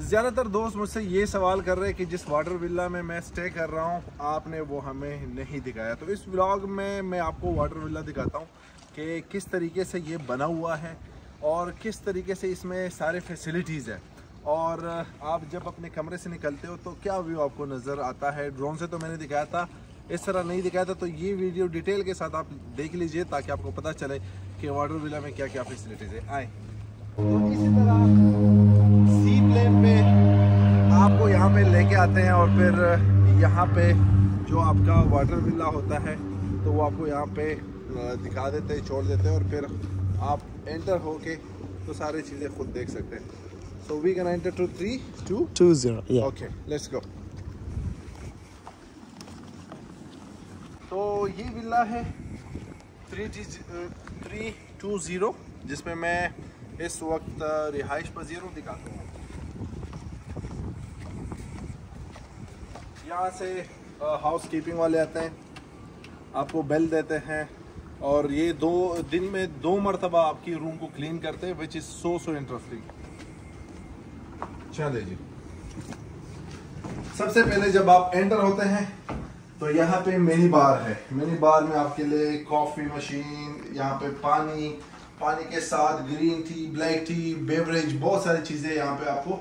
ज़्यादातर दोस्त मुझसे ये सवाल कर रहे हैं कि जिस वाटर विला में मैं स्टे कर रहा हूँ, आपने वो हमें नहीं दिखाया। तो इस ब्लॉग में मैं आपको वाटर विला दिखाता हूँ कि किस तरीके से ये बना हुआ है और किस तरीके से इसमें सारे फैसिलिटीज़ हैं। और आप जब अपने कमरे से निकलते हो तो क्या व्यू आपको नज़र आता है? ड्रोन से तो मैंने दिखाया था, इस तरह नहीं दिखाया था तो ये वीडियो डिटेल के साथ आप देख लीजिए ताकि आपको पता चले कि वाटर विला में क्या क्या फैसिलिटीज़ है। आए। तो इसी तरह लेके आते हैं और फिर यहाँ पे जो आपका वाटर विला होता है तो वो आपको यहाँ पे दिखा देते हैं छोड़ देते हैं और फिर आप एंटर होके तो सारी चीज़ें खुद देख सकते हैं। So we can enter two three two two zero okay let's go तो ये विला है three G three two zero जिसमें मैं इस वक्त रिहाइश पजीर हूँ दिखाता हूँ। यहाँ से हाउस कीपिंग वाले आते हैं, आपको बेल देते हैं, और ये दो, दिन में दो मरतबा आपकी रूम को क्लीन करते हैं which is so so interesting चले जी। सबसे पहले जब आप एंटर होते हैं तो यहाँ पे मिनी बार है। मिनी बार में आपके लिए कॉफ़ी मशीन यहाँ पे पानी पानी के साथ green tea black tea beverage बहुत सारी चीज़ें यहाँ पे आपको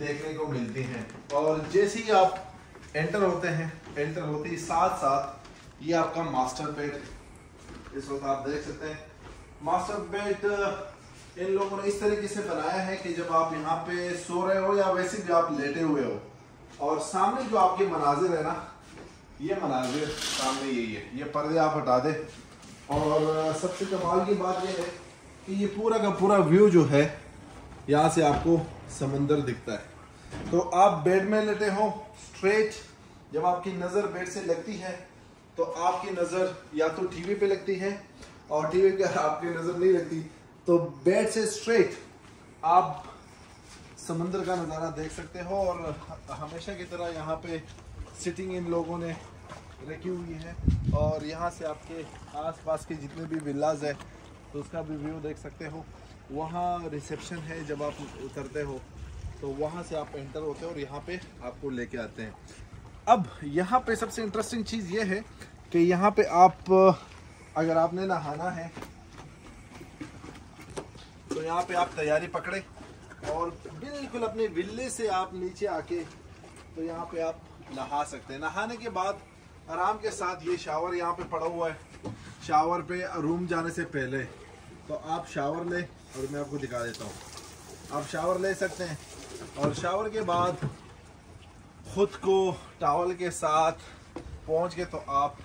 देखने को मिलती हैं। और जैसे ही आप एंटर होते हैं एंटर होते ही। साथ साथ, ये आपका मास्टर बेड इस वक्त आप देख सकते हैं मास्टर बेड इन लोगों ने इस तरीके से बनाया है कि जब आप यहाँ पे सो रहे हो या वैसे भी आप लेटे हुए हो, और सामने जो आपके मनाजिर है ना, ये मनाजिर सामने यही है। ये पर्दे आप हटा दे। और सबसे कमाल की बात ये है कि ये पूरा का पूरा व्यू जो है, यहाँ से आपको समंदर दिखता है। तो आप बेड में लेटे हो स्ट्रेट जब आपकी नज़र बेड से लगती है तो आपकी नज़र या तो टीवी पे लगती है, और टीवी पे आपकी नज़र नहीं लगती तो बेड से स्ट्रेट आप समंदर का नज़ारा देख सकते हो, और हमेशा की तरह यहाँ पे सिटिंग इन लोगों ने रखी हुई है, और यहाँ से आपके आसपास के जितने भी विलाज है तो उसका भी व्यू देख सकते हो। वहाँ रिसेप्शन है जब आप उतरते हो। तो वहाँ से आप एंटर होते हैं और यहाँ पे आपको लेके आते हैं। अब यहाँ पे सबसे इंटरेस्टिंग चीज़ ये है कि यहाँ पे आप, अगर आपने नहाना है तो यहाँ पे आप तैयारी पकड़े और बिल्कुल अपने विल्ले से आप नीचे आके तो यहाँ पे आप नहा सकते हैं। नहाने के बाद आराम के साथ ये शावर यहाँ पे पड़ा हुआ है। शावर पे रूम जाने से पहले तो आप शावर लें और मैं आपको दिखा देता हूँ। आप शावर ले सकते हैं। और शावर के बाद खुद को टावल के साथ पहुँच के तो आप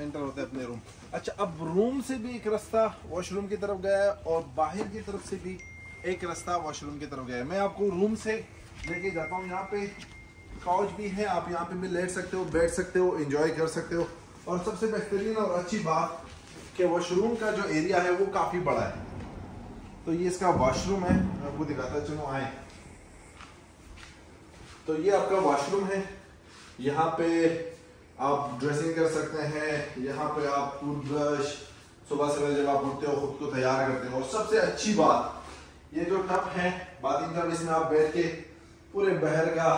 एंटर होते हैं अपने रूम अच्छा अब रूम से भी एक रास्ता वॉशरूम की तरफ़ गया है और बाहर की तरफ़ से भी एक रास्ता वॉशरूम की तरफ़ गया है। मैं आपको रूम से लेके जाता हूँ। यहाँ पे काउच भी है। आप यहाँ पे भी लेट सकते हो, बैठ सकते हो इंजॉय कर सकते हो। और सबसे बेहतरीन और अच्छी बात कि वॉशरूम का जो एरिया है वो काफ़ी बड़ा है। तो ये इसका वॉशरूम है, मैं आपको दिखाता चलो, आए। तो ये आपका वॉशरूम है। यहाँ पे आप ड्रेसिंग कर सकते हैं, यहाँ पे आप टूथब्रश सुबह सुबह जब आप उठते हो, खुद को तैयार करते हो। और सबसे अच्छी बात, ये जो टप है बातिंग टप इसमें आप बैठ के पूरे बहर का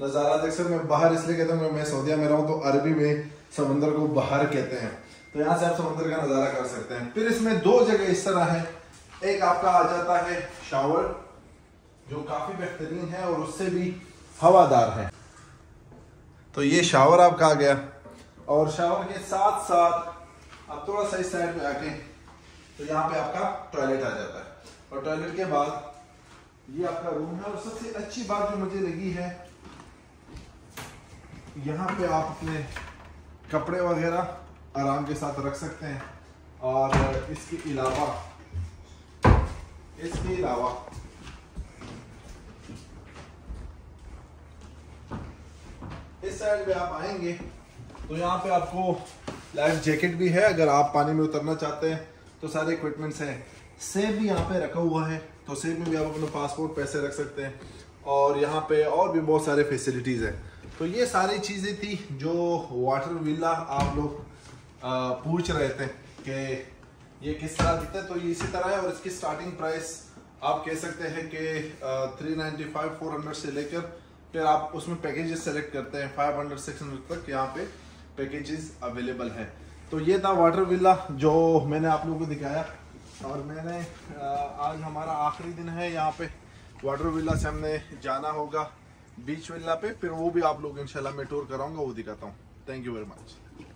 नज़ारा देख सकते मैं बाहर इसलिए कहता हूँ मैं सऊदिया में रहूँ तो अरबी में समंदर को बाहर कहते हैं। तो यहाँ से आप समंदर का नज़ारा कर सकते हैं। फिर इसमें दो जगह इस तरह है। एक आपका आ जाता है शावर जो काफ़ी बेहतरीन है और उससे भी हवादार है। तो ये शावर आपका आ गया। और शावर के साथ साथ आप थोड़ा सा इस साइड में आके तो यहाँ पे आपका टॉयलेट आ जाता है। और टॉयलेट के बाद ये आपका रूम है और सबसे अच्छी बात जो मुझे लगी है, यहाँ पे आप अपने कपड़े वगैरह आराम के साथ रख सकते हैं। और इसके अलावा इसके अलावा इस साइड आप आएँगे तो यहाँ पे आपको लाइफ जैकेट भी है, अगर आप पानी में उतरना चाहते हैं तो सारे इक्विपमेंट्स हैं। सेब भी यहाँ पे रखा हुआ है तो सेब में भी आप अपना पासपोर्ट पैसे रख सकते हैं। और यहाँ पे और भी बहुत सारे फैसिलिटीज़ हैं। तो ये सारी चीज़ें थी जो वाटर विला आप लोग पूछ रहे थे कि ये किस तरह दिखता है? तो ये इसी तरह है और इसकी स्टार्टिंग प्राइस आप कह सकते हैं कि three ninety five four hundred से लेकर फिर आप उसमें पैकेजेस सेलेक्ट करते हैं फाइव हंड्रेड सिक्स हंड्रेड तक यहाँ पे पैकेजेस अवेलेबल है। तो ये था वाटर विला जो मैंने आप लोगों को दिखाया और मैंने आज हमारा आखिरी दिन है यहाँ पे। वाटर विला से हमने जाना होगा बीच विला पे, फिर वो भी आप लोग इंशाल्लाह मैं टूर कराऊँगा, वो दिखाता हूँ। Thank you very much